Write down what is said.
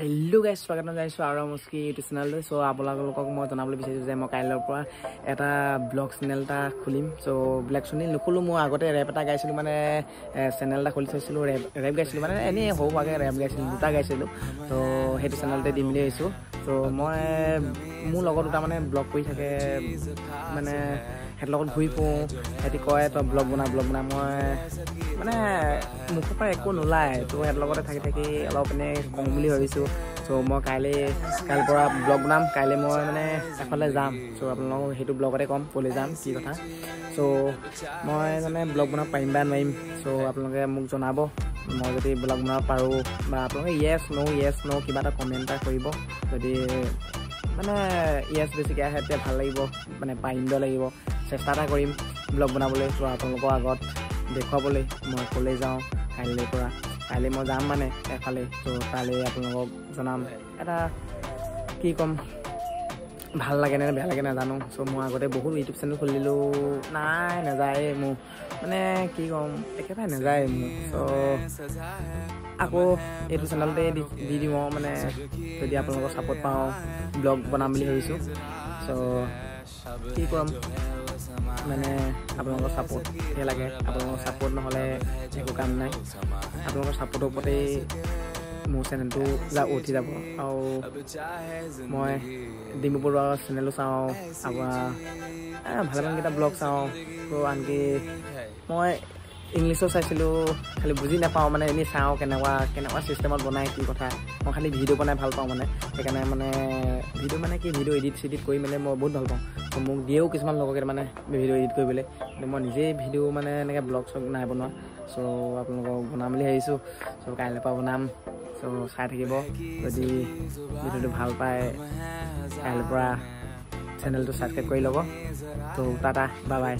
Hello guys স্বাগতম জনাইছোঁ আৰু মুস্কি ইউটিউব চেনেললৈ চ' আপোনালোকক মই জনাবলৈ বিচাৰিছোঁ যে মই কাইলৈৰ পৰা এটা ব্লগ চেনেল এটা খুলিম। চ' ব্লেক চেনেল নুখোলোঁ মই আগতে ৰেপ এটা গাইছিলোঁ মানে চেনেল এটা খুলি থৈছিলোঁ ৰেপ ৰেপ গাইছিলোঁ মানে এনেই সৰু সুৰাকৈ ৰেপ গাইছিলোঁ দুটা গাইছিলোঁ। ত' সেইটো চেনেলতে দিম বুলি ভাবিছোঁ। ত' মই মোৰ লগত দুটা মানে ব্লগ কৰি থাকে মানে সিহঁতৰ লগত ঘূৰি ফুৰোঁ। সিহঁতি কয় তই ব্লগ বনা ব্লগ বনা। মই মানে মুখৰ পৰা একো নোলায়। তো সিহঁতৰ লগতে থাকি থাকি অলপ মানে কওঁ বুলি ভাবিছোঁ। চ' মই কাইলৈ কাইলৈৰ পৰা ব্লগ বনাম। কাইলৈ মই মানে এফালে যাম। চ' আপোনালোকক সেইটো ব্লগতে ক'ম ক'লৈ যাম কি কথা। চ' মই মানে ব্লগ বনাব পাৰিম বা নোৱাৰিম। চ' আপোনালোকে মোক জনাব। মই যদি ব্লগ বনাব পাৰোঁ বা আপোনালোকে য়েছ ন' য়েছ ন' কিবা এটা কমেণ্ট এটা কৰিব। যদি মানে য়েছ বেছিকৈ আহে তেতিয়া ভাল লাগিব। মানে পাৰিব লাগিব। চেষ্টা এটা কৰিম ব্লগ বনাবলৈ চ' আপোনালোকৰ আগত দেখুৱাবলৈ। মই ক'লৈ যাওঁ কাইলৈৰ পৰা। কাইলৈ মই যাম মানে এফালে। ত' কাইলৈ আপোনালোকক জনাম। এটা কি ক'ম? ভাল লাগে নে বেয়া লাগে নাজানো। চ' মই আগতে বহুত ইউটিউব চেনেল খুলিলোঁ। নাই নাযায় মোৰ। মানে কি ক'ম? একেবাৰে নাযায় মোৰ। চ' আকৌ এইটো চেনেলতে দি দিওঁ আৰু মানে যদি আপোনালোকৰ ছাপোৰ্ট পাওঁ ব্লগ বনাম বুলি ভাবিছোঁ। চ' কি ক'ম? মানে আপোনালোকৰ ছাপোৰ্টহে লাগে। আপোনালোকৰ ছাপোৰ্ট নহ'লে একো কাম নাই। আপোনালোকৰ ছাপোৰ্টৰ ওপৰতেই মোৰ চেনেলটো যা উঠি যাব। আৰু মই ডিম্বু বৰুৱাৰ চেনেলো চাওঁ আপোনাৰ ভালেমানকেইটা ব্লগ চাওঁ। তো আনকি মই ইংলিছো চাইছিলোঁ খালি বুজি নাপাওঁ মানে এনেই চাওঁ কেনেকুৱা কেনেকুৱা ছিষ্টেমত বনাই কি কথা। মই খালি ভিডিঅ' বনাই ভাল পাওঁ মানে। সেইকাৰণে মানে ভিডিঅ' মানে কি ভিডিঅ' এডিট চেডিট কৰি মানে মই বহুত ভাল পাওঁ। ত' মোক দিয়েও কিছুমান লগৰ কেইটামানে ভিডিঅ' এডিট কৰিবলৈ। কিন্তু মই নিজেই ভিডিঅ' মানে এনেকৈ ব্লগ চগ নাই বনোৱা। চ' আপোনালোকক বনাম বুলি ভাবিছোঁ। চ' কাইলৈৰ পৰা বনাম। চ' চাই থাকিব। যদি ভিডিঅ'টো ভাল পায় কাইলৈৰ পৰা চেনেলটো ছাবস্ক্ৰাইব কৰি ল'ব। ত' টাটা বাই বাই